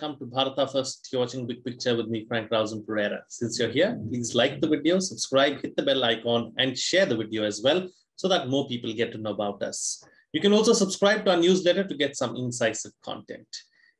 welcome to Bharata First. You're watching Big Picture with me, Frank Rausan Pereira. Since you're here, please like the video, subscribe, hit the bell icon, and share the video as well so that more people get to know about us. You can also subscribe to our newsletter to get some incisive content.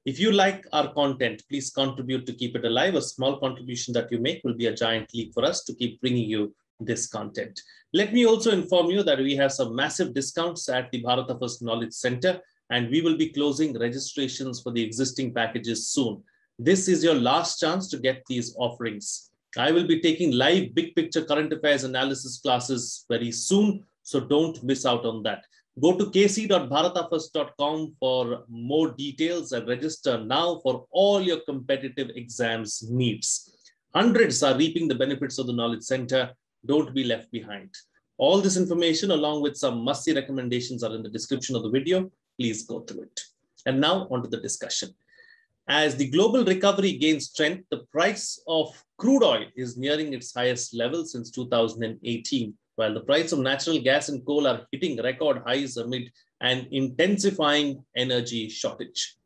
If you like our content, please contribute to keep it alive. A small contribution that you make will be a giant leap for us to keep bringing you this content. Let me also inform you that we have some massive discounts at the Bharata First Knowledge Center and we will be closing registrations for the existing packages soon. This is your last chance to get these offerings. I will be taking live big picture current affairs analysis classes very soon, so don't miss out on that. Go to kc.bharatafirst.com for more details and register now for all your competitive exams needs. Hundreds are reaping the benefits of the Knowledge Center. Don't be left behind. All this information along with some must-see recommendations are in the description of the video please go through it. And now onto the discussion. As the global recovery gains strength, the price of crude oil is nearing its highest level since 2018, while the price of natural gas and coal are hitting record highs amid an intensifying energy shortage.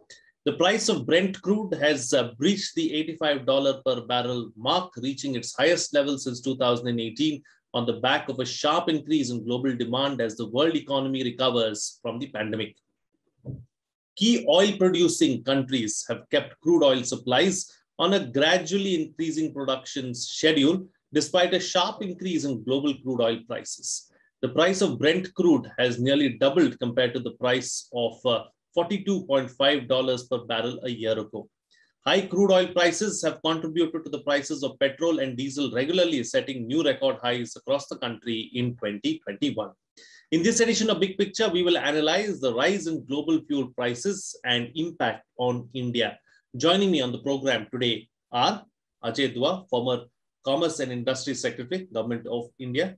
The price of Brent crude has uh, breached the $85 per barrel mark, reaching its highest level since 2018 on the back of a sharp increase in global demand as the world economy recovers from the pandemic. Key oil producing countries have kept crude oil supplies on a gradually increasing production schedule despite a sharp increase in global crude oil prices. The price of Brent crude has nearly doubled compared to the price of uh, $42.5 per barrel a year ago. High crude oil prices have contributed to the prices of petrol and diesel regularly setting new record highs across the country in 2021. In this edition of Big Picture, we will analyze the rise in global fuel prices and impact on India. Joining me on the program today are Ajay Dua, former Commerce and Industry Secretary, Government of India,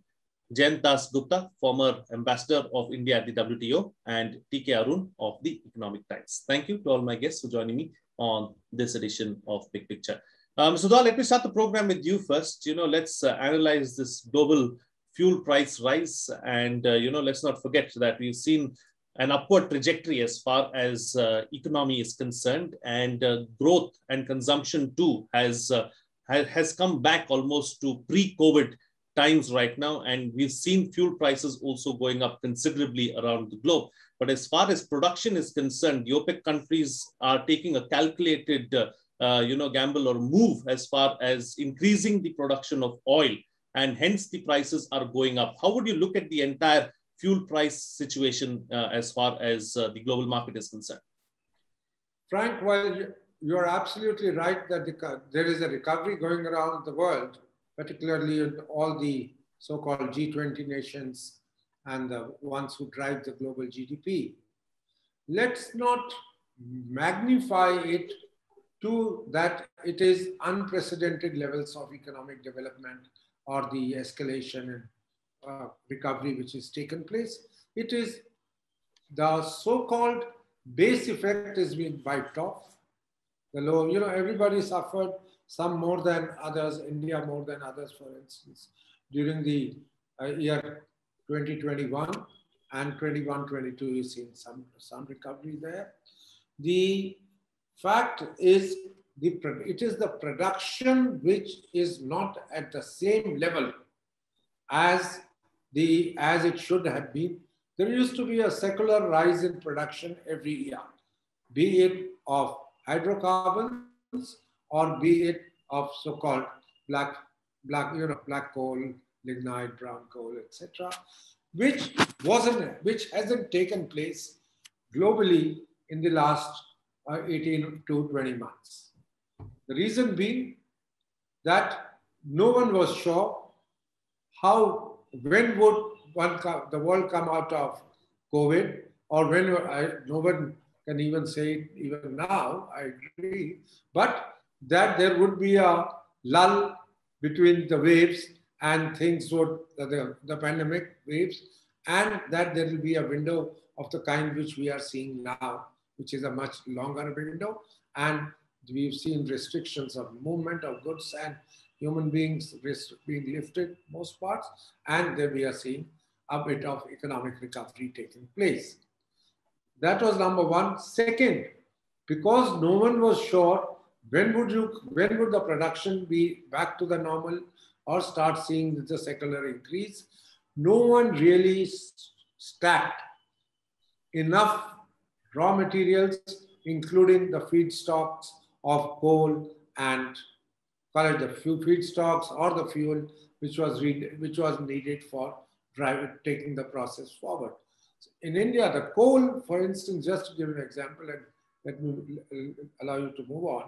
Jayant Dasgupta, former Ambassador of India at the WTO, and TK Arun of the Economic Times. Thank you to all my guests for joining me on this edition of Big Picture. Um, Sudha, let me start the program with you first. You know, let's uh, analyze this global fuel price rise. And, uh, you know, let's not forget that we've seen an upward trajectory as far as uh, economy is concerned and uh, growth and consumption too has, uh, has come back almost to pre-COVID times right now. And we've seen fuel prices also going up considerably around the globe. But as far as production is concerned, the OPEC countries are taking a calculated uh, uh, you know, gamble or move as far as increasing the production of oil and hence the prices are going up. How would you look at the entire fuel price situation uh, as far as uh, the global market is concerned? Frank, well, you're absolutely right that the, there is a recovery going around the world, particularly in all the so-called G20 nations and the ones who drive the global GDP. Let's not magnify it to that it is unprecedented levels of economic development or the escalation and uh, recovery which has taken place. It is the so-called base effect has been wiped off. The low, you know, everybody suffered, some more than others, India more than others, for instance, during the uh, year 2021 and 21-22, you've seen some, some recovery there. The fact is the, it is the production which is not at the same level as, the, as it should have been. There used to be a secular rise in production every year, be it of hydrocarbons or be it of so-called black, black, you know, black coal, lignite, brown coal, etc., which wasn't, which hasn't taken place globally in the last uh, 18 to 20 months. The reason being that no one was sure how, when would one come, the world come out of COVID, or when I, no one can even say it even now, I agree, but that there would be a lull between the waves and things would, the, the pandemic waves, and that there will be a window of the kind which we are seeing now, which is a much longer window. And we've seen restrictions of movement of goods and human beings being lifted most parts, and then we are seeing a bit of economic recovery taking place. That was number one. Second, because no one was sure when would you when would the production be back to the normal or start seeing the secular increase. No one really stacked enough raw materials, including the feedstocks of coal and call it the few feedstocks or the fuel which was which was needed for driving taking the process forward. In India, the coal, for instance, just to give an example, and let me allow you to move on,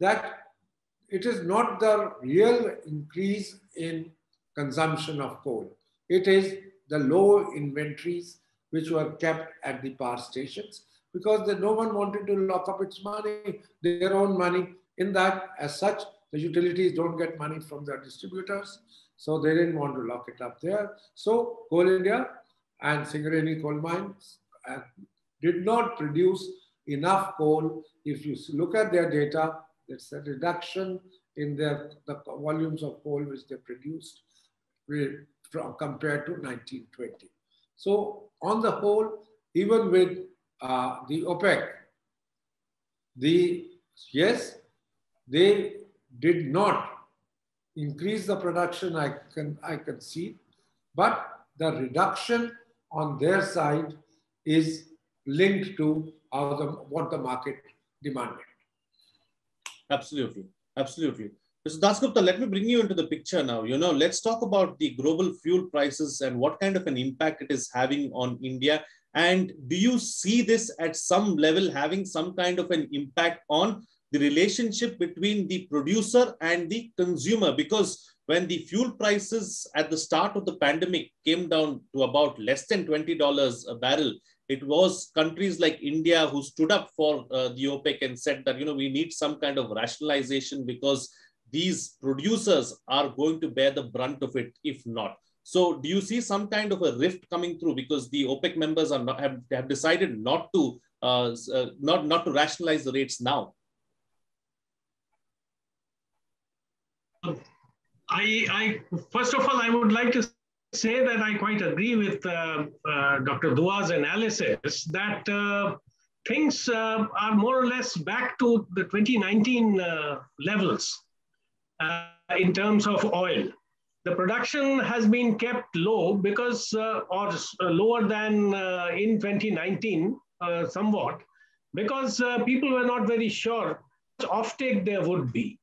that it is not the real increase in consumption of coal. It is the low inventories which were kept at the power stations because the, no one wanted to lock up its money, their own money. In that, as such, the utilities don't get money from their distributors. So they didn't want to lock it up there. So Coal India and Singareni coal mines uh, did not produce enough coal. If you look at their data, it's a reduction in their, the volumes of coal which they produced from, compared to 1920. So on the whole, even with uh, the OPEC, the yes, they did not increase the production, I can, I can see, but the reduction on their side is linked to how the, what the market demanded. Absolutely, absolutely. Mr. Dasgupta, let me bring you into the picture now. You know, let's talk about the global fuel prices and what kind of an impact it is having on India. And do you see this at some level having some kind of an impact on the relationship between the producer and the consumer? Because when the fuel prices at the start of the pandemic came down to about less than $20 a barrel it was countries like india who stood up for uh, the opec and said that you know we need some kind of rationalization because these producers are going to bear the brunt of it if not so do you see some kind of a rift coming through because the opec members are not, have, have decided not to uh, uh, not not to rationalize the rates now I, I, first of all, I would like to say that I quite agree with uh, uh, Dr. Dua's analysis that uh, things uh, are more or less back to the 2019 uh, levels in terms of oil. The production has been kept low because, or lower than in 2019, somewhat, because people were not very sure offtake there would be.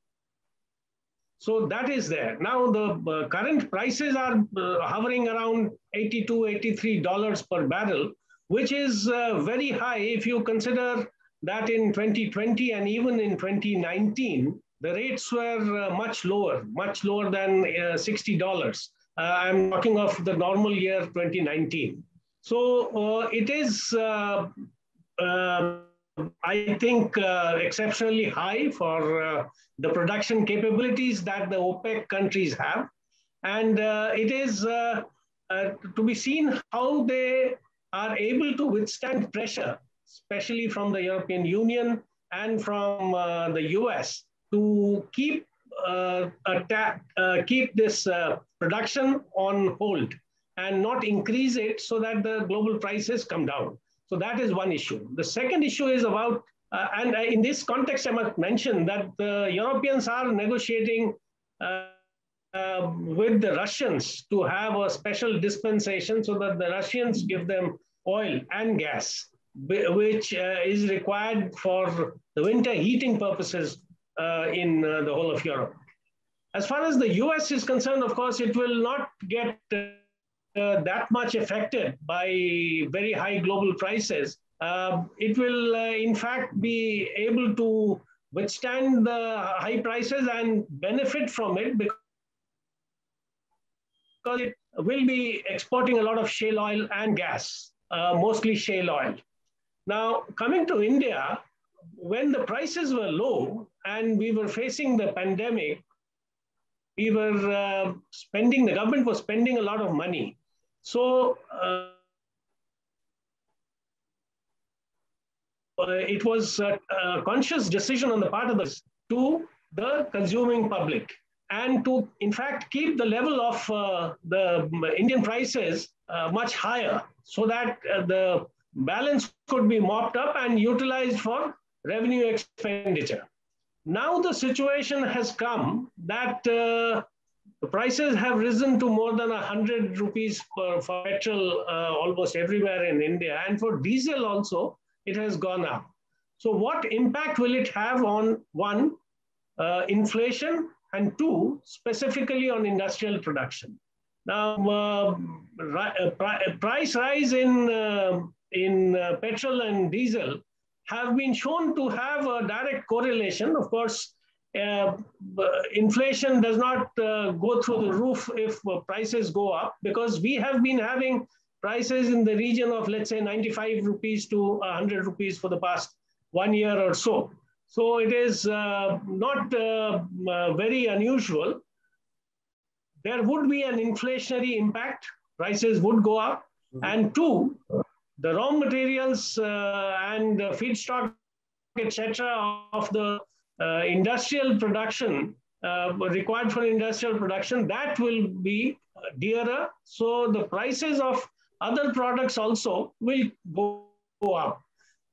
So that is there. Now the uh, current prices are uh, hovering around 82, 83 dollars per barrel, which is uh, very high if you consider that in 2020 and even in 2019, the rates were uh, much lower, much lower than uh, 60 dollars. Uh, I'm talking of the normal year 2019. So uh, it is uh, uh, I think, exceptionally high for the production capabilities that the OPEC countries have. And it is to be seen how they are able to withstand pressure, especially from the European Union and from the US, to keep, attack, keep this production on hold and not increase it so that the global prices come down. So that is one issue. The second issue is about, uh, and uh, in this context, I must mention that the Europeans are negotiating uh, uh, with the Russians to have a special dispensation so that the Russians give them oil and gas, which uh, is required for the winter heating purposes uh, in the whole of Europe. As far as the US is concerned, of course, it will not get uh, that much affected by very high global prices, uh, it will uh, in fact be able to withstand the high prices and benefit from it because it will be exporting a lot of shale oil and gas, uh, mostly shale oil. Now, coming to India, when the prices were low and we were facing the pandemic, we were uh, spending, the government was spending a lot of money. So uh, it was a, a, conscious decision on the part of the to the consuming public and to in fact keep the level of uh, the Indian prices uh, much higher so that uh, the balance could be mopped up and utilized for revenue expenditure. Now the situation has come that uh, the prices have risen to more than 100 rupees per, for petrol uh, almost everywhere in India. And for diesel also, it has gone up. So what impact will it have on one, uh, inflation, and two, specifically on industrial production? Now, uh, uh, uh price rise in, uh, in petrol and diesel have been shown to have a direct correlation. Of course, uh, inflation does not uh, go through the roof if uh, prices go up because we have been having prices in the region of let's say 95 rupees to 100 rupees for the past one year or so. So it is uh, not uh, uh, very unusual. There would be an inflationary impact. Prices would go up. Mm -hmm. And two, the raw materials and the feedstock, etc., of the uh, industrial production uh, required for industrial production, that will be dearer. So the prices of other products also will go, go up.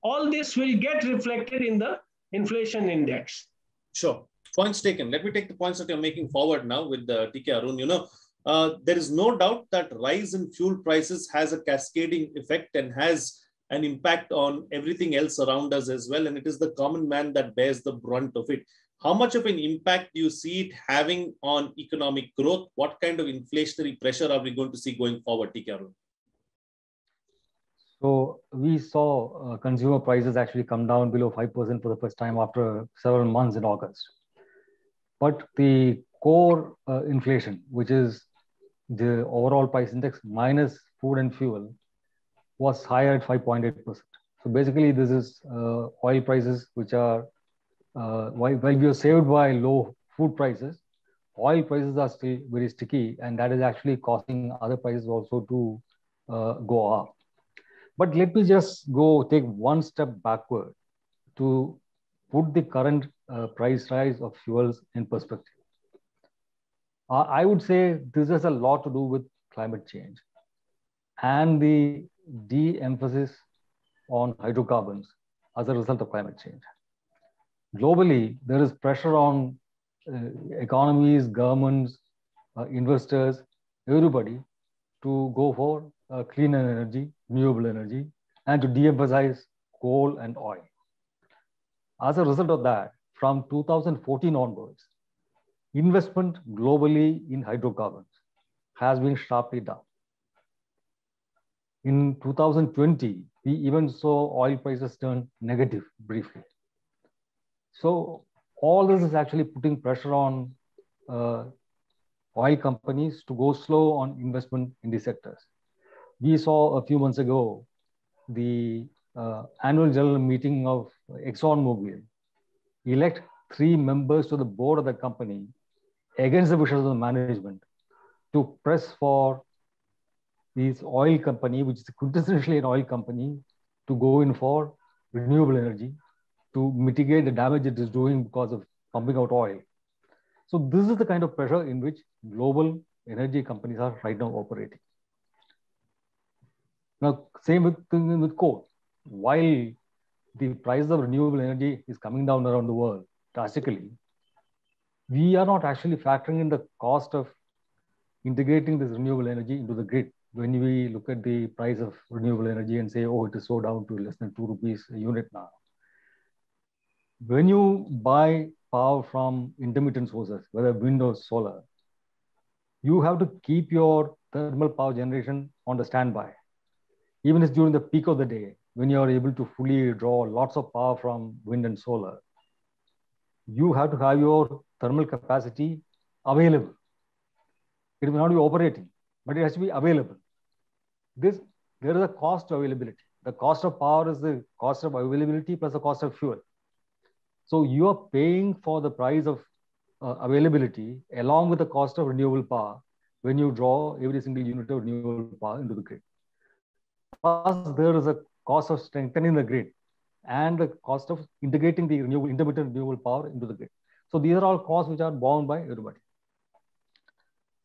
All this will get reflected in the inflation index. Sure. Points taken. Let me take the points that you're making forward now with the TK Arun. You know, uh, there is no doubt that rise in fuel prices has a cascading effect and has an impact on everything else around us as well. And it is the common man that bears the brunt of it. How much of an impact do you see it having on economic growth? What kind of inflationary pressure are we going to see going forward, TK So we saw uh, consumer prices actually come down below 5% for the first time after several months in August. But the core uh, inflation, which is the overall price index minus food and fuel, was higher at 5.8%. So basically, this is uh, oil prices, which are, uh, while, we are saved by low food prices, oil prices are still very sticky, and that is actually causing other prices also to uh, go up. But let me just go take one step backward to put the current uh, price rise of fuels in perspective. Uh, I would say this has a lot to do with climate change and the de-emphasis on hydrocarbons as a result of climate change. Globally, there is pressure on uh, economies, governments, uh, investors, everybody to go for uh, clean energy, renewable energy, and to de-emphasize coal and oil. As a result of that, from 2014 onwards, investment globally in hydrocarbons has been sharply down. In 2020, we even saw oil prices turn negative briefly. So all this is actually putting pressure on uh, oil companies to go slow on investment in these sectors. We saw a few months ago the uh, annual general meeting of ExxonMobil elect three members to the board of the company against the wishes of the management to press for this oil company, which is quintessentially an oil company, to go in for renewable energy to mitigate the damage it is doing because of pumping out oil. So this is the kind of pressure in which global energy companies are right now operating. Now, same with, with coal. While the price of renewable energy is coming down around the world drastically, we are not actually factoring in the cost of integrating this renewable energy into the grid when we look at the price of renewable energy and say, oh, it is so down to less than two rupees a unit now. When you buy power from intermittent sources, whether wind or solar, you have to keep your thermal power generation on the standby. Even if during the peak of the day, when you are able to fully draw lots of power from wind and solar, you have to have your thermal capacity available. It will not be operating, but it has to be available this there is a cost availability. The cost of power is the cost of availability plus the cost of fuel. So you are paying for the price of uh, availability along with the cost of renewable power when you draw every single unit of renewable power into the grid. Plus, there is a cost of strengthening the grid and the cost of integrating the renewable, intermittent renewable power into the grid. So these are all costs which are borne by everybody.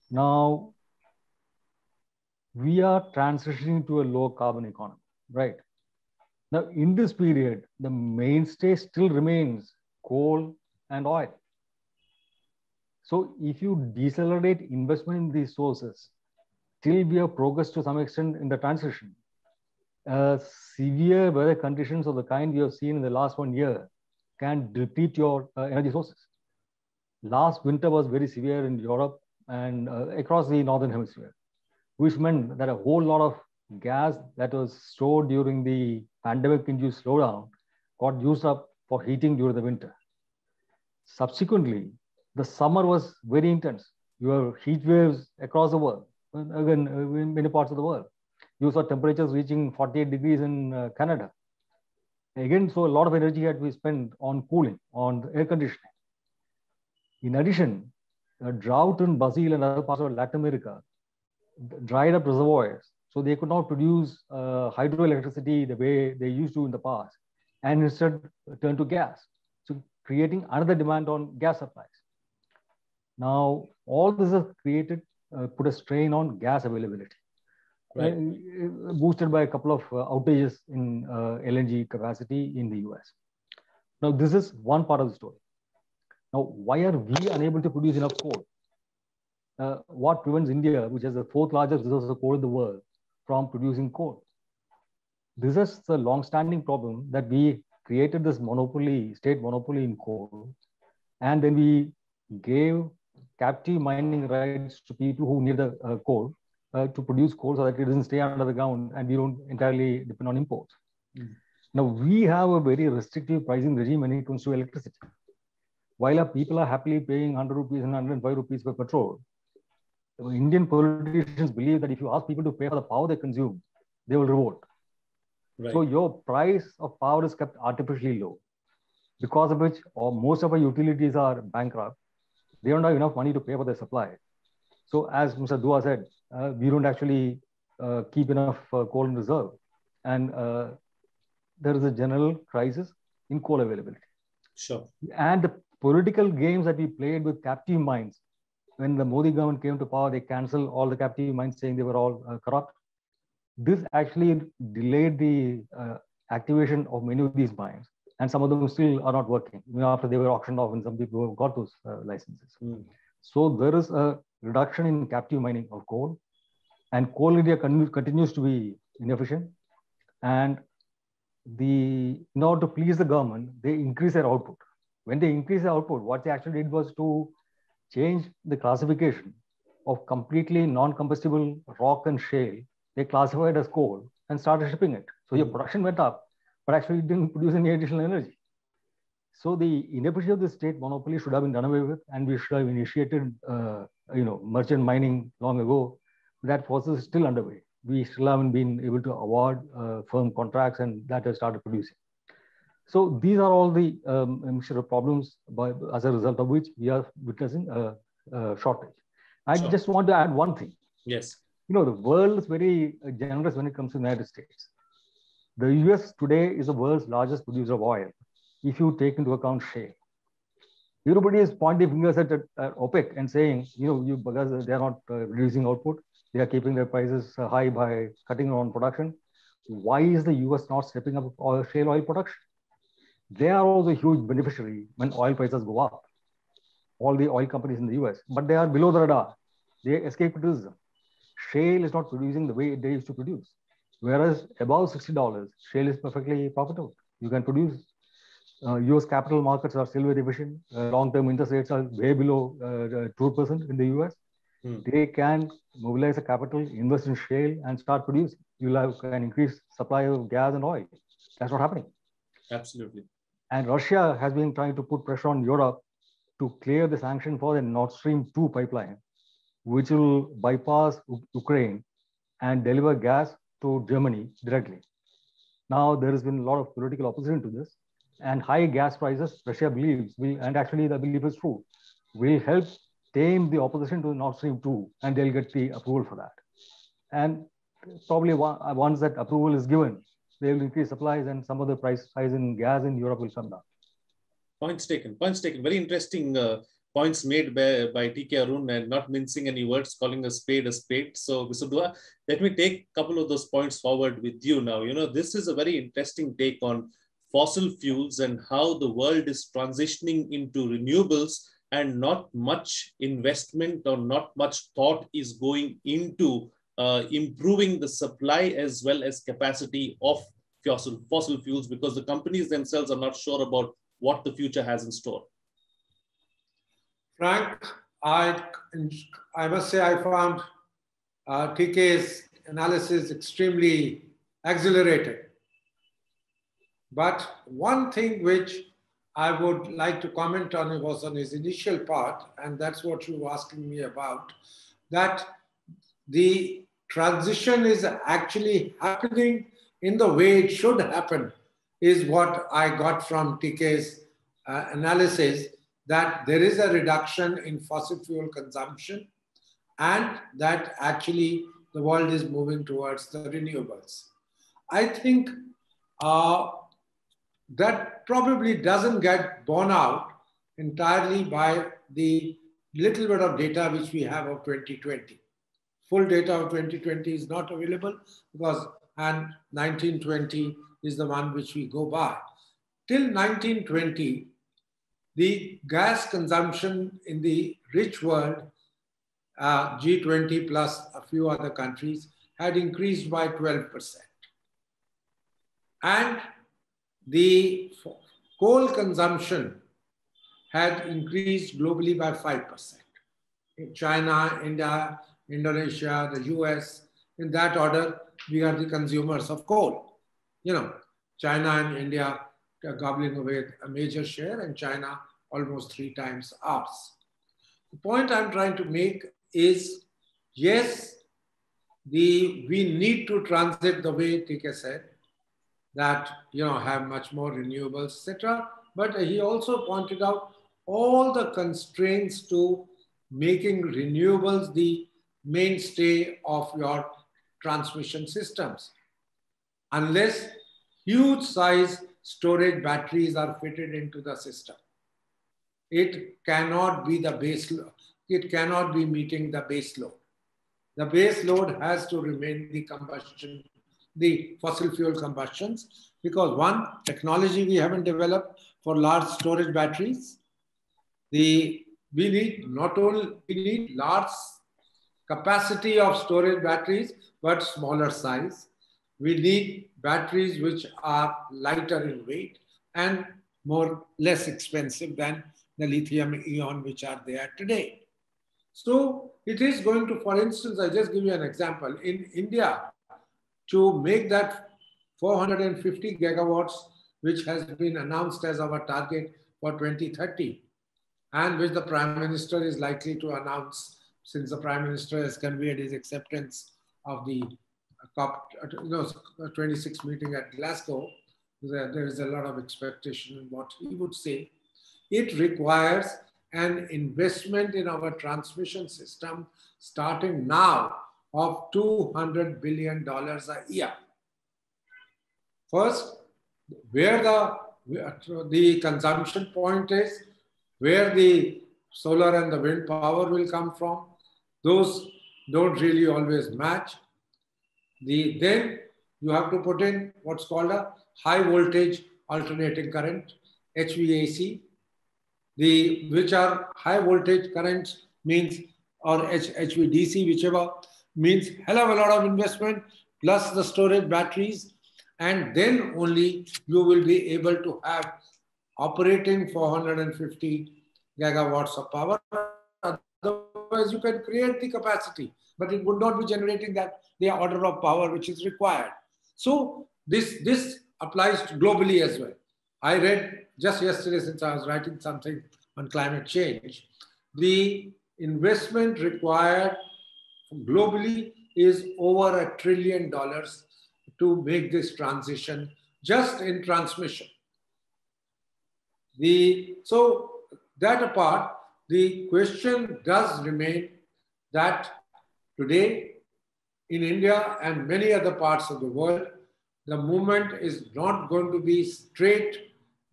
Now, we are transitioning to a low carbon economy, right? Now, in this period, the mainstay still remains coal and oil. So if you decelerate investment in these sources, till we have progressed to some extent in the transition, uh, severe weather conditions of the kind we have seen in the last one year can deplete your uh, energy sources. Last winter was very severe in Europe and uh, across the northern hemisphere, which meant that a whole lot of gas that was stored during the pandemic-induced slowdown got used up for heating during the winter. Subsequently, the summer was very intense. You have heat waves across the world, again, in many parts of the world. You saw temperatures reaching 48 degrees in uh, Canada. Again, so a lot of energy had to be spent on cooling, on air conditioning. In addition, a drought in Brazil and other parts of Latin America dried up reservoirs. So they could not produce uh, hydroelectricity the way they used to in the past and instead turn to gas. So creating another demand on gas supplies. Now, all this has created, uh, put a strain on gas availability. Right. Uh, boosted by a couple of uh, outages in uh, LNG capacity in the US. Now, this is one part of the story. Now, why are we unable to produce enough coal? Uh, what prevents India, which has the fourth largest resource of coal in the world, from producing coal? This is the long-standing problem that we created this monopoly, state monopoly in coal, and then we gave captive mining rights to people who need the uh, coal uh, to produce coal so that it doesn't stay under the ground and we don't entirely depend on imports. Mm. Now, we have a very restrictive pricing regime when it comes to electricity. While people are happily paying 100 rupees and 105 rupees for petrol, Indian politicians believe that if you ask people to pay for the power they consume, they will revolt. Right. So your price of power is kept artificially low, because of which or most of our utilities are bankrupt. They don't have enough money to pay for their supply. So as Mr. Dua said, uh, we don't actually uh, keep enough uh, coal in reserve. And uh, there is a general crisis in coal availability. Sure. And the political games that we played with captive mines, when the Modi government came to power, they canceled all the captive mines saying they were all uh, corrupt. This actually delayed the uh, activation of many of these mines. And some of them still are not working even after they were auctioned off and some people have got those licenses. Mm. So there is a reduction in captive mining of coal, and coal India continues to be inefficient. And the in order to please the government, they increase their output. When they increase the output, what they actually did was to change the classification of completely non-combustible rock and shale. They classified as coal and started shipping it. So your hmm. production went up, but actually didn't produce any additional energy. So the inefficiency of the state monopoly should have been done away with, and we should have initiated, uh, you know, merchant mining long ago. That process is still underway. We still haven't been able to award uh, firm contracts, and that has started producing. So these are all the um, of problems by, as a result of which we are witnessing a, a shortage. I sure. just want to add one thing. Yes. You know, the world is very uh, generous when it comes to the United States. The US today is the world's largest producer of oil if you take into account shale. Everybody is pointing fingers at, at OPEC and saying, you know, you because they are not uh, reducing output, they are keeping their prices uh, high by cutting on production. Why is the US not stepping up oil, shale oil production? They are also a huge beneficiary when oil prices go up. All the oil companies in the US, but they are below the radar. They escape criticism. Shale is not producing the way they used to produce. Whereas above $60, shale is perfectly profitable. You can produce uh, US capital markets are still very efficient. Uh, long-term interest rates are way below uh, 2% in the US. Hmm. They can mobilize the capital, invest in shale, and start producing. You'll have an increased supply of gas and oil. That's what's happening. Absolutely. And Russia has been trying to put pressure on Europe to clear the sanction for the Nord Stream 2 pipeline, which will bypass Ukraine and deliver gas to Germany directly. Now, there has been a lot of political opposition to this and high gas prices, Russia believes, will, and actually the belief is true, will help tame the opposition to Nord Stream 2, and they'll get the approval for that. And probably once that approval is given, they will increase supplies and some of the price rise in gas in Europe will come down. Points taken. Points taken. Very interesting uh, points made by, by TK Arun and not mincing any words, calling a spade a spade. So, Mr. Dua, let me take a couple of those points forward with you now. You know, this is a very interesting take on fossil fuels and how the world is transitioning into renewables and not much investment or not much thought is going into uh, improving the supply as well as capacity of fossil, fossil fuels because the companies themselves are not sure about what the future has in store. Frank, I, I must say I found uh, TK's analysis extremely exhilarating. But one thing which I would like to comment on was on his initial part, and that's what you were asking me about, that the transition is actually happening in the way it should happen, is what I got from TK's uh, analysis, that there is a reduction in fossil fuel consumption and that actually the world is moving towards the renewables. I think uh, that probably doesn't get borne out entirely by the little bit of data which we have of 2020. Full data of 2020 is not available because and 1920 is the one which we go by. Till 1920, the gas consumption in the rich world, uh, G20 plus a few other countries, had increased by 12%. And the coal consumption had increased globally by 5%. In China, India, Indonesia, the US, in that order, we are the consumers of coal. You know, China and India are gobbling away a major share and China almost three times ours. The point I'm trying to make is, yes, the, we need to transit the way TK said, that you know have much more renewables, etc. But he also pointed out all the constraints to making renewables the mainstay of your transmission systems. Unless huge size storage batteries are fitted into the system, it cannot be the base. It cannot be meeting the base load. The base load has to remain the combustion the fossil fuel combustions because one, technology we haven't developed for large storage batteries. The, we need not only, we need large capacity of storage batteries, but smaller size. We need batteries which are lighter in weight and more less expensive than the lithium ion which are there today. So it is going to, for instance, I just give you an example. In India, to make that 450 gigawatts, which has been announced as our target for 2030, and which the Prime Minister is likely to announce since the Prime Minister has conveyed his acceptance of the COP know, 26 meeting at Glasgow. There is a lot of expectation in what he would say. It requires an investment in our transmission system starting now of $200 billion a year. First, where the, the consumption point is, where the solar and the wind power will come from, those don't really always match. The, then you have to put in what's called a high voltage alternating current, HVAC, the, which are high voltage currents means or H, HVDC, whichever means hell of a lot of investment plus the storage batteries. And then only you will be able to have operating 450 gigawatts of power otherwise you can create the capacity but it would not be generating that the order of power which is required so this this applies globally as well i read just yesterday since i was writing something on climate change the investment required globally is over a trillion dollars to make this transition just in transmission. The, so that apart, the question does remain that today in India and many other parts of the world, the movement is not going to be straight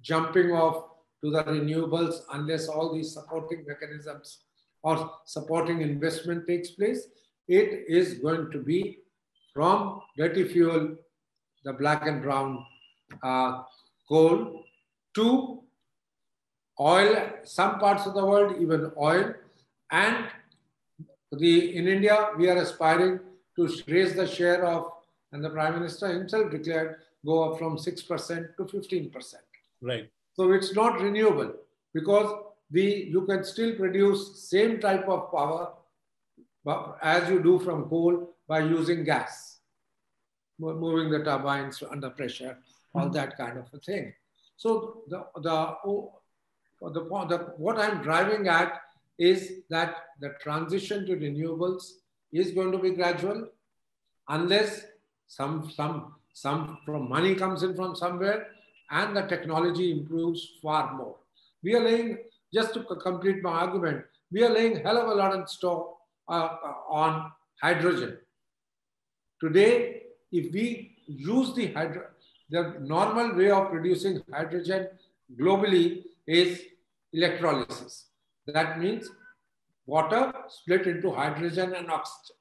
jumping off to the renewables unless all these supporting mechanisms or supporting investment takes place. It is going to be from dirty fuel, the black and brown uh, coal, to oil, some parts of the world, even oil. And the, in India, we are aspiring to raise the share of, and the Prime Minister himself declared, go up from 6% to 15%. Right. So it's not renewable because the you can still produce same type of power as you do from coal by using gas, moving the turbines under pressure, all mm-hmm. that kind of a thing. So the, the, the, the, what I'm driving at is that the transition to renewables is going to be gradual unless some, some, some from money comes in from somewhere and the technology improves far more. We are laying, just to complete my argument, we are laying hell of a lot of store uh, uh, on hydrogen. Today, if we use the hydro, the normal way of producing hydrogen globally is electrolysis. That means water split into hydrogen and oxygen.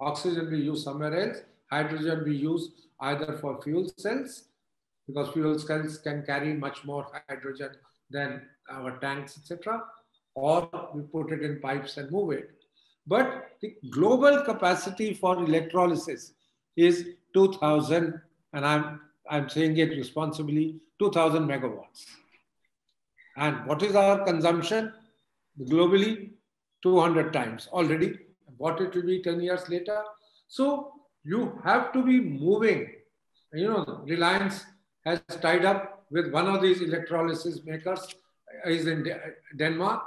Oxygen we use somewhere else, hydrogen we use either for fuel cells because fuel cells can carry much more hydrogen than our tanks, etc. Or we put it in pipes and move it. But the global capacity for electrolysis is 2000, and I'm, I'm saying it responsibly, 2000 megawatts. And what is our consumption? Globally, 200 times already. What it will be 10 years later. So you have to be moving. You know, Reliance has tied up with one of these electrolysis makers uh, is in uh, Denmark.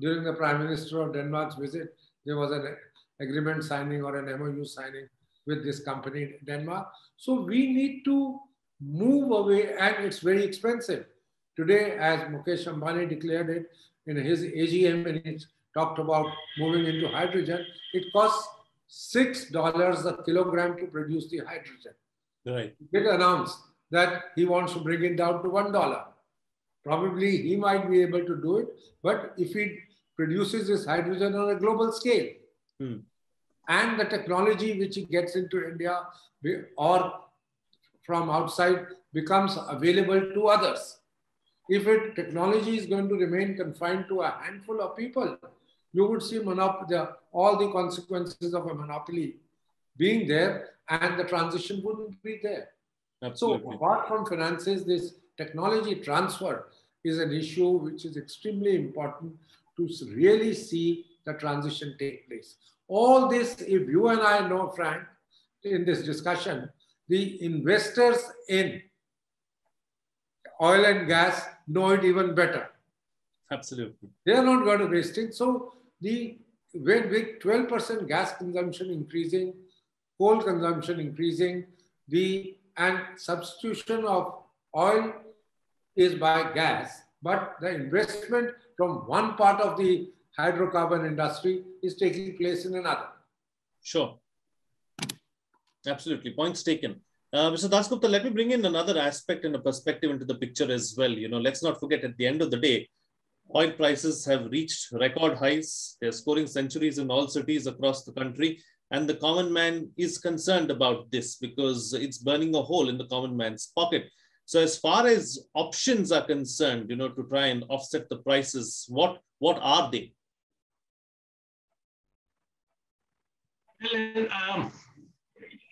During the Prime Minister of Denmark's visit, there was an agreement signing or an MOU signing with this company in Denmark. So we need to move away and it's very expensive. Today, as Mukesh Ambani declared it in his AGM when he talked about moving into hydrogen, it costs $6 a kilogram to produce the hydrogen. Right. It announced that he wants to bring it down to $1. Probably he might be able to do it, but if he produces this hydrogen on a global scale, hmm. and the technology which he gets into India or from outside becomes available to others. If it, technology is going to remain confined to a handful of people, you would see the, all the consequences of a monopoly being there and the transition wouldn't be there. Absolutely. So apart from finances, this technology transfer is an issue which is extremely important to really see the transition take place. All this, if you and I know, Frank, in this discussion, the investors in oil and gas know it even better. Absolutely. They are not going to waste it. So the when with 12% gas consumption increasing, coal consumption increasing, the and substitution of oil is by gas, but the investment from one part of the hydrocarbon industry is taking place in another. Sure. Absolutely. Points taken. Uh, Mr. Dasgupta, let me bring in another aspect and a perspective into the picture as well. You know, let's not forget at the end of the day, oil prices have reached record highs. They're scoring centuries in all cities across the country. And the common man is concerned about this because it's burning a hole in the common man's pocket. So as far as options are concerned, you know, to try and offset the prices, what, what are they? Um,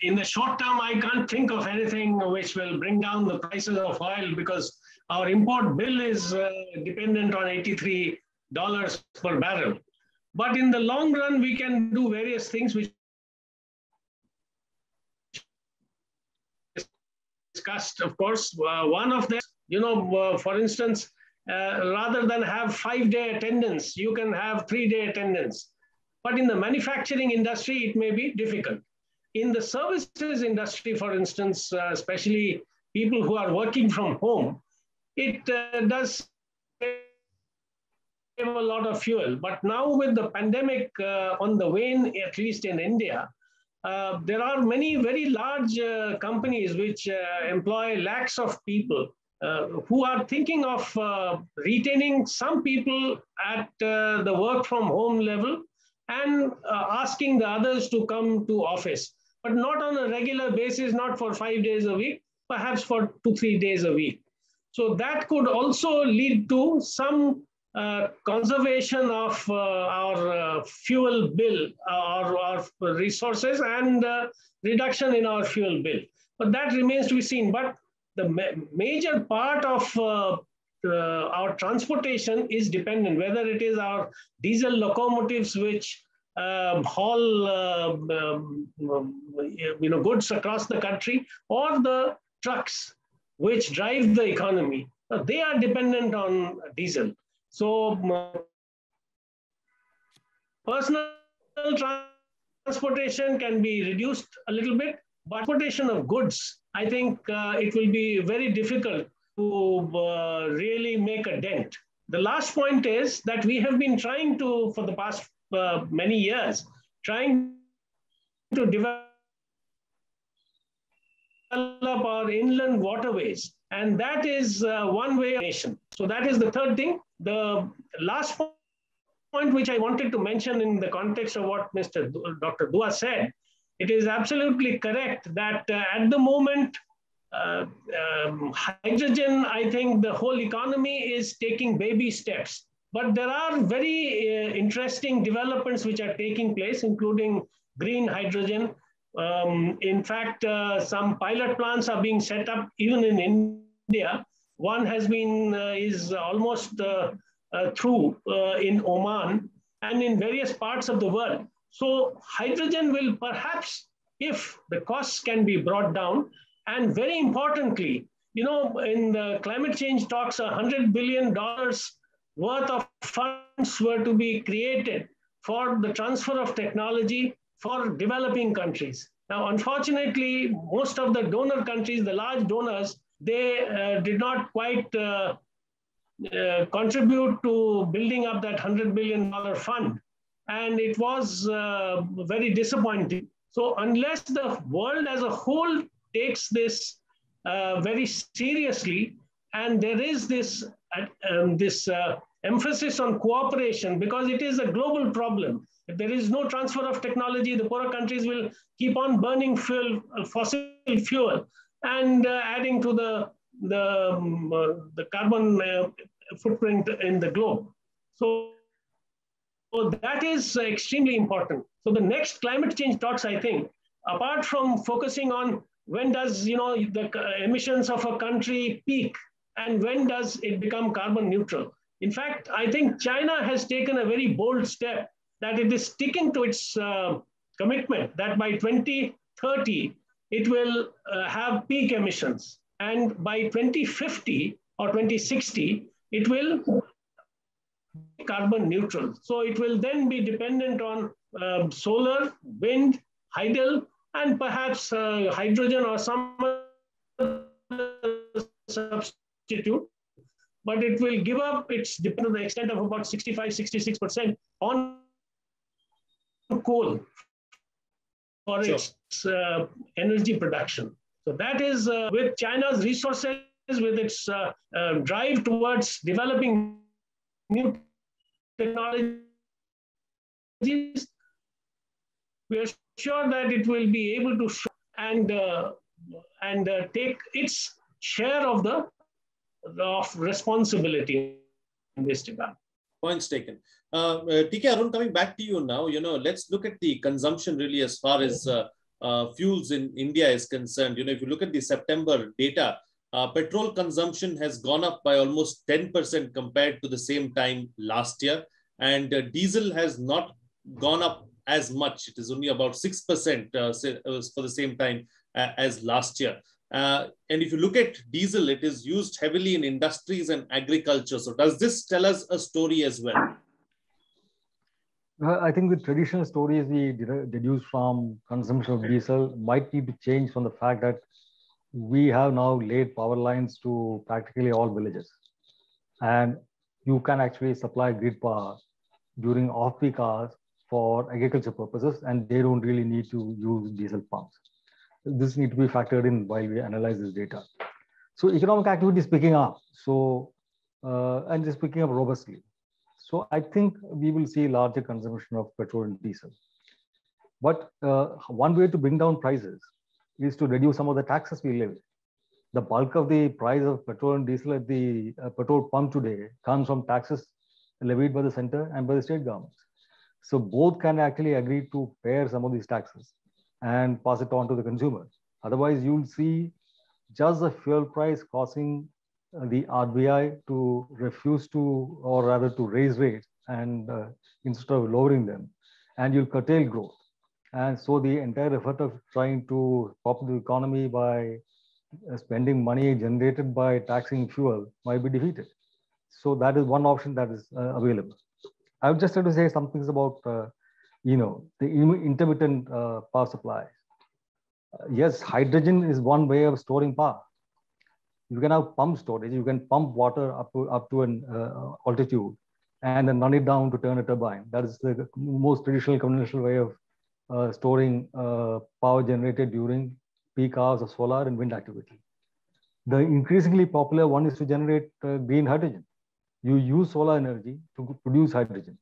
in the short term, I can't think of anything which will bring down the prices of oil because our import bill is uh, dependent on $83 per barrel. But in the long run, we can do various things which discussed, of course. Uh, one of them, you know, uh, for instance, uh, rather than have five-day attendance, you can have three-day attendance. But in the manufacturing industry, it may be difficult. In the services industry, for instance, uh, especially people who are working from home, it uh, does save a lot of fuel. But now with the pandemic uh, on the wane, at least in India, uh, there are many very large uh, companies which uh, employ lakhs of people who are thinking of retaining some people at the work from home level and uh, asking the others to come to office, but not on a regular basis, not for five days a week, perhaps for two, three days a week. So that could also lead to some uh, conservation of uh, our uh, fuel bill or our resources and uh, reduction in our fuel bill. But that remains to be seen. But the ma major part of uh, our transportation is dependent, whether it is our diesel locomotives, which haul um, um, you know, goods across the country, or the trucks, which drive the economy. They are dependent on diesel. So personal transportation can be reduced a little bit, but transportation of goods, I think uh, it will be very difficult to uh, really make a dent. The last point is that we have been trying to, for the past uh, many years, trying to develop our inland waterways. And that is uh, one way of nation. So that is the third thing. The last point which I wanted to mention in the context of what Mr. Dr. Dua said, it is absolutely correct that uh, at the moment, uh, um, hydrogen, I think the whole economy is taking baby steps. But there are very uh, interesting developments which are taking place, including green hydrogen. Um, in fact, uh, some pilot plants are being set up even in India one has been, uh, is almost uh, uh, through in Oman and in various parts of the world. So hydrogen will perhaps, if the costs can be brought down, and very importantly, you know, in the climate change talks, $100 billion worth of funds were to be created for the transfer of technology for developing countries. Now, unfortunately, most of the donor countries, the large donors, they uh, did not quite uh, uh, contribute to building up that $100 billion fund. And it was very disappointing. So unless the world as a whole takes this very seriously, and there is this, um, this emphasis on cooperation because it is a global problem. If there is no transfer of technology, the poorer countries will keep on burning fuel, fossil fuel and uh, adding to the, the, um, uh, the carbon uh, footprint in the globe. So, so that is extremely important. So the next climate change talks, I think, apart from focusing on when does you know the emissions of a country peak and when does it become carbon neutral in fact i think china has taken a very bold step that it is sticking to its uh, commitment that by 2030 it will uh, have peak emissions. And by 2050 or 2060, it will be carbon neutral. So it will then be dependent on um, solar, wind, hydel, and perhaps uh, hydrogen or some But it will give up its depend on the extent of about 65, 66% on coal for sure. its uh, energy production. So that is uh, with China's resources, with its uh, uh, drive towards developing new technologies, we are sure that it will be able to and uh, and uh, take its share of the of responsibility in this regard. Points taken. Uh, uh, Arun, coming back to you now, you know, let's look at the consumption really as far as uh, uh, fuels in India is concerned. You know, if you look at the September data, uh, petrol consumption has gone up by almost 10% compared to the same time last year. And uh, diesel has not gone up as much. It is only about 6% uh, for the same time as last year. Uh, and if you look at diesel, it is used heavily in industries and agriculture. So does this tell us a story as well? I think the traditional stories we deduce from consumption of diesel might need to change from the fact that we have now laid power lines to practically all villages. And you can actually supply grid power during off-peak hours for agriculture purposes, and they don't really need to use diesel pumps. This need to be factored in while we analyze this data. So economic activity is picking up. So uh, and is picking up robustly. So I think we will see larger consumption of petrol and diesel. But uh, one way to bring down prices is to reduce some of the taxes we levy. The bulk of the price of petrol and diesel at the uh, petrol pump today comes from taxes levied by the center and by the state governments. So both can actually agree to pay some of these taxes and pass it on to the consumer. Otherwise, you'll see just the fuel price causing uh, the RBI to refuse to, or rather to raise rates and uh, instead of lowering them, and you'll curtail growth. And so the entire effort of trying to prop the economy by uh, spending money generated by taxing fuel might be defeated. So that is one option that is uh, available. I would just have to say some things about, uh, you know, the intermittent uh, power supplies. yes, hydrogen is one way of storing power you can have pump storage. You can pump water up to, up to an uh, altitude and then run it down to turn a turbine. That is the most traditional conventional way of uh, storing uh, power generated during peak hours of solar and wind activity. The increasingly popular one is to generate uh, green hydrogen. You use solar energy to produce hydrogen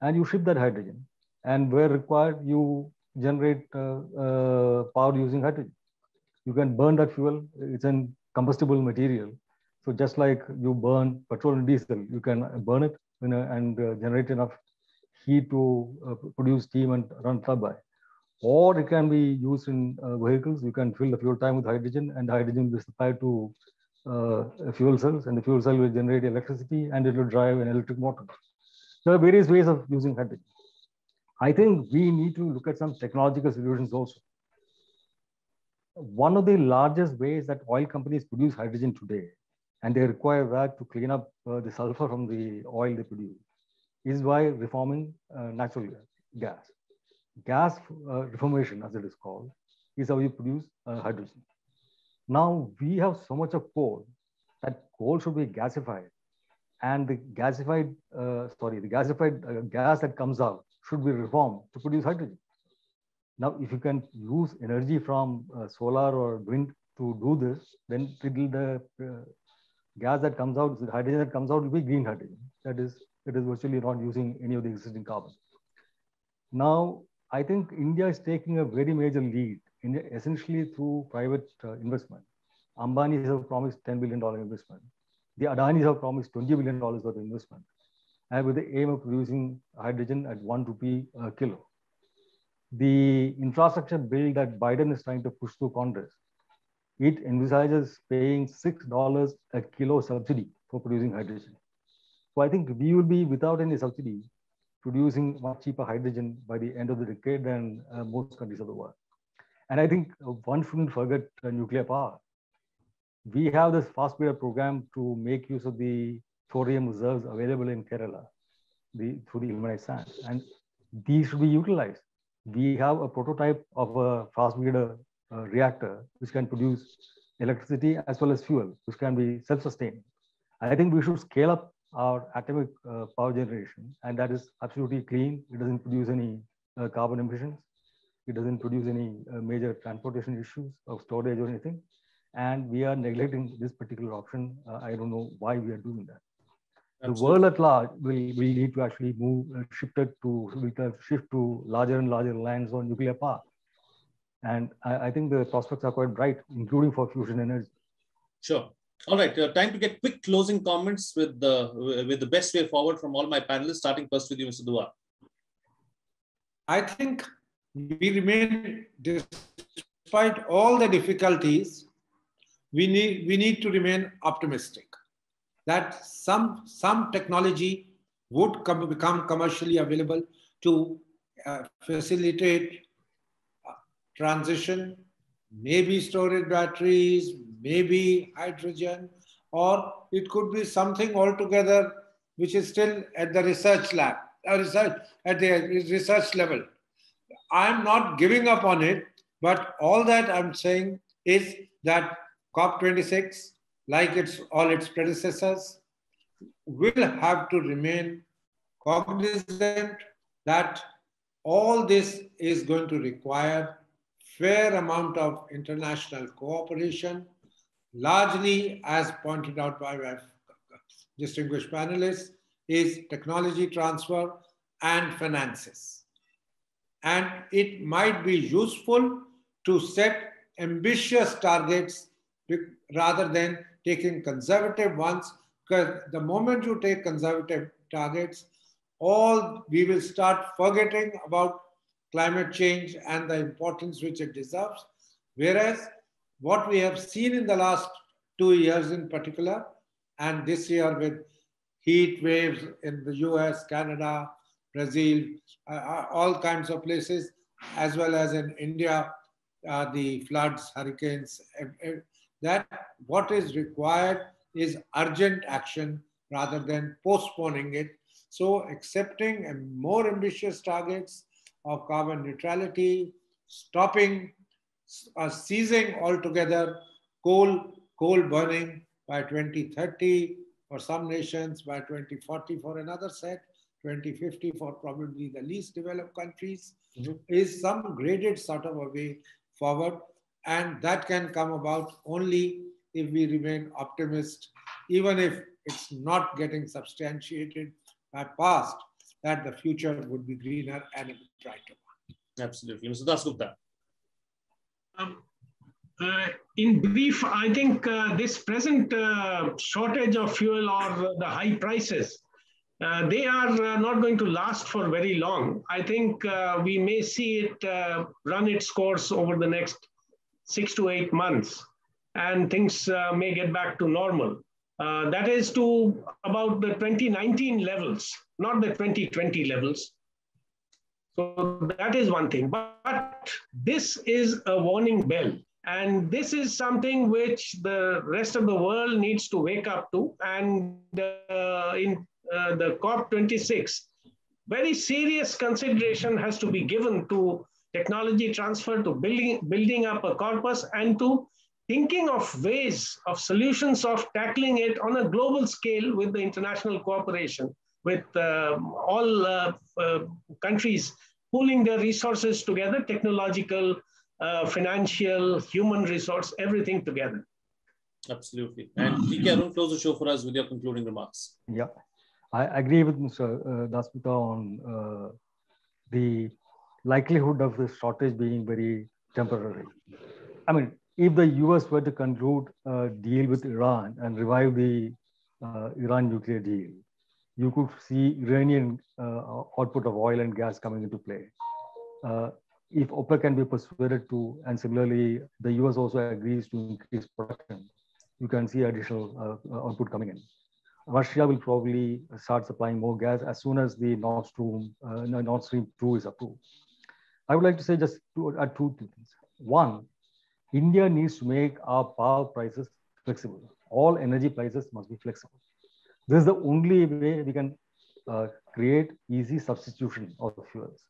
and you ship that hydrogen. And where required, you generate uh, uh, power using hydrogen. You can burn that fuel. It's a combustible material. So just like you burn petrol and diesel, you can burn it you know, and uh, generate enough heat to produce steam and run turbine. Or it can be used in uh, vehicles. You can fill the fuel tank with hydrogen and hydrogen will be supplied to uh, fuel cells and the fuel cell will generate electricity and it will drive an electric motor. There are various ways of using hydrogen. I think we need to look at some technological solutions also one of the largest ways that oil companies produce hydrogen today, and they require that to clean up uh, the sulfur from the oil they produce, is by reforming uh, natural gas. Gas uh, reformation, as it is called, is how you produce uh, hydrogen. Now we have so much of coal that coal should be gasified, and the gasified, uh, sorry, the gasified uh, gas that comes out should be reformed to produce hydrogen. Now, if you can use energy from uh, solar or wind to do this, then the uh, gas that comes out, the hydrogen that comes out will be green hydrogen. That is, it is virtually not using any of the existing carbon. Now, I think India is taking a very major lead, in, essentially through private uh, investment. Ambani have promised $10 billion investment. The Adanis have promised $20 billion worth of investment, and with the aim of producing hydrogen at one rupee a kilo the infrastructure bill that Biden is trying to push through Congress, it envisages paying $6 a kilo subsidy for producing hydrogen. So I think we will be without any subsidy producing much cheaper hydrogen by the end of the decade than uh, most countries of the world. And I think uh, one shouldn't forget uh, nuclear power. We have this fast breeder program to make use of the thorium reserves available in Kerala the, through the ilmenite sand. And these should be utilized we have a prototype of a fast breeder uh, reactor which can produce electricity as well as fuel, which can be self-sustained. I think we should scale up our atomic uh, power generation, and that is absolutely clean. It doesn't produce any uh, carbon emissions. It doesn't produce any uh, major transportation issues of storage or anything. And we are neglecting this particular option. Uh, I don't know why we are doing that. Absolutely. the world at large will, will need to actually move uh, shifted to will shift to larger and larger lands on nuclear power. And I, I, think the prospects are quite bright including for fusion energy. Sure. All right uh, time to get quick closing comments with the with the best way forward from all my panelists starting first with you mr dua i think we remain despite all the difficulties we need we need to remain optimistic that some, some technology would come, become commercially available to uh, facilitate uh, transition, maybe storage batteries, maybe hydrogen, or it could be something altogether which is still at the research lab, uh, research, at the research level. I'm not giving up on it, but all that I'm saying is that COP26 like its all its predecessors, will have to remain cognizant that all this is going to require fair amount of international cooperation, largely, as pointed out by my distinguished panelists, is technology transfer and finances. And it might be useful to set ambitious targets rather than taking conservative ones, because the moment you take conservative targets, all we will start forgetting about climate change and the importance which it deserves. Whereas what we have seen in the last two years in particular, and this year with heat waves in the US, Canada, Brazil, uh, uh, all kinds of places, as well as in India, uh, the floods, hurricanes, that what is required is urgent action rather than postponing it. So accepting more ambitious targets of carbon neutrality, stopping, uh, ceasing altogether coal, coal burning by 2030 for some nations, by 2040 for another set, 2050 for probably the least developed countries, mm-hmm. is some graded sort of a way forward. And that can come about only if we remain optimist, even if it's not getting substantiated by past, that the future would be greener and a brighter. one. Absolutely. Mr. Dasgupta. Um, uh, in brief, I think uh, this present uh, shortage of fuel or the high prices, uh, they are uh, not going to last for very long. I think uh, we may see it run its course over the next six to eight months, and things may get back to normal. that is to about the 2019 levels, not the 2020 levels. So that is one thing. But this is a warning bell. And this is something which the rest of the world needs to wake up to. And uh, in uh, the COP26, very serious consideration has to be given to technology transfer, to building, building up a corpus, and to thinking of ways of solutions of tackling it on a global scale with the international cooperation with uh, all uh, uh, countries pooling their resources together, technological, uh, financial, human resource, everything together. Absolutely. And TK Arun, close the show for us with your concluding remarks. Yeah, I agree with Mr. Uh, Dasgupta on uh, the likelihood of the shortage being very temporary. I mean, if the US were to conclude a deal with Iran and revive the uh, Iran nuclear deal, you could see Iranian uh, output of oil and gas coming into play. Uh, if OPEC can be persuaded to, and similarly, the US also agrees to increase production, you can see additional uh, output coming in. Russia will probably start supplying more gas as soon as the Nord Stream, uh, Nord Stream 2 is approved. I would like to say just two, uh, two things. One, India needs to make our power prices flexible. All energy prices must be flexible. This is the only way we can uh, create easy substitution of fuels.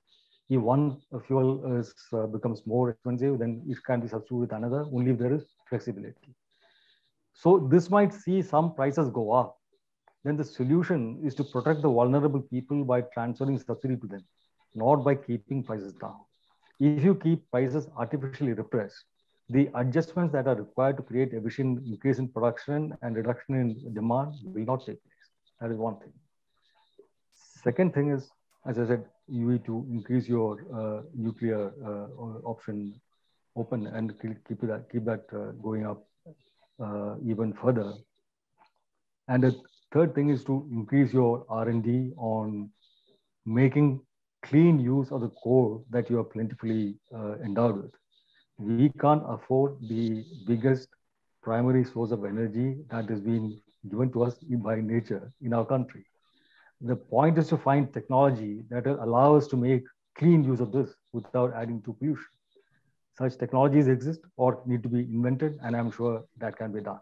If one fuel is, uh, becomes more expensive, then it can be substituted with another, only if there is flexibility. So this might see some prices go up. Then the solution is to protect the vulnerable people by transferring subsidy to them, not by keeping prices down. If you keep prices artificially repressed, the adjustments that are required to create efficient increase in production and reduction in demand will not take place. That is one thing. Second thing is, as I said, you need to increase your uh, nuclear uh, option open and keep that keep that uh, going up uh, even further. And the third thing is to increase your R&D on making clean use of the coal that you are plentifully uh, endowed with we can't afford the biggest primary source of energy that has been given to us by nature in our country. The point is to find technology that will allow us to make clean use of this without adding to pollution. Such technologies exist or need to be invented, and I'm sure that can be done.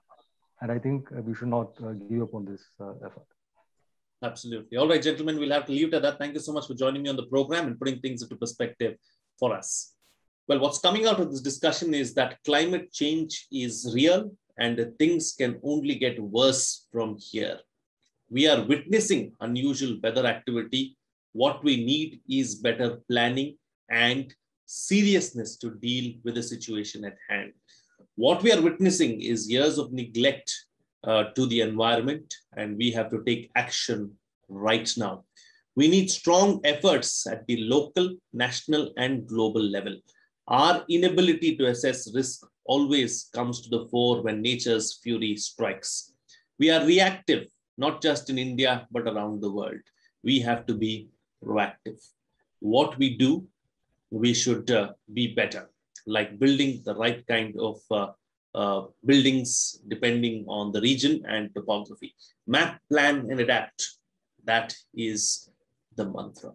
And I think uh, we should not uh, give up on this uh, effort. Absolutely. All right, gentlemen, we'll have to leave it at that. Thank you so much for joining me on the program and putting things into perspective for us. Well, what's coming out of this discussion is that climate change is real and things can only get worse from here. We are witnessing unusual weather activity. What we need is better planning and seriousness to deal with the situation at hand. What we are witnessing is years of neglect uh, to the environment, and we have to take action right now. We need strong efforts at the local, national, and global level. Our inability to assess risk always comes to the fore when nature's fury strikes. We are reactive, not just in India, but around the world. We have to be proactive. What we do, we should uh, be better, like building the right kind of uh, uh, buildings depending on the region and topography. Map, plan, and adapt. That is the mantra.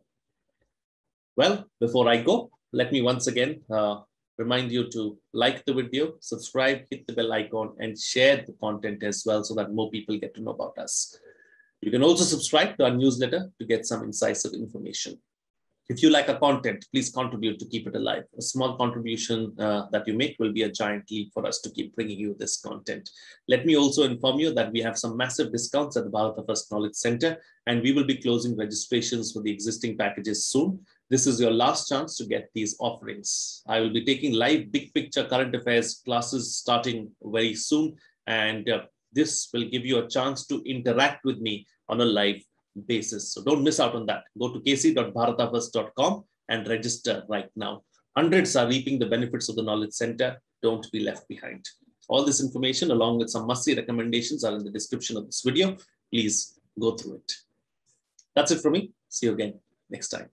Well, before I go, let me once again uh, remind you to like the video, subscribe, hit the bell icon, and share the content as well so that more people get to know about us. You can also subscribe to our newsletter to get some incisive information. If you like our content, please contribute to keep it alive. A small contribution uh, that you make will be a giant leap for us to keep bringing you this content. Let me also inform you that we have some massive discounts at the Bharat First Knowledge Center, and we will be closing registrations for the existing packages soon. This is your last chance to get these offerings. I will be taking live big picture current affairs classes starting very soon, and uh, this will give you a chance to interact with me on a live basis. So don't miss out on that. Go to kc.bharatafirst.com and register right now. Hundreds are reaping the benefits of the Knowledge Center. Don't be left behind. All this information, along with some must-see recommendations, are in the description of this video. Please go through it. That's it for me. See you again next time.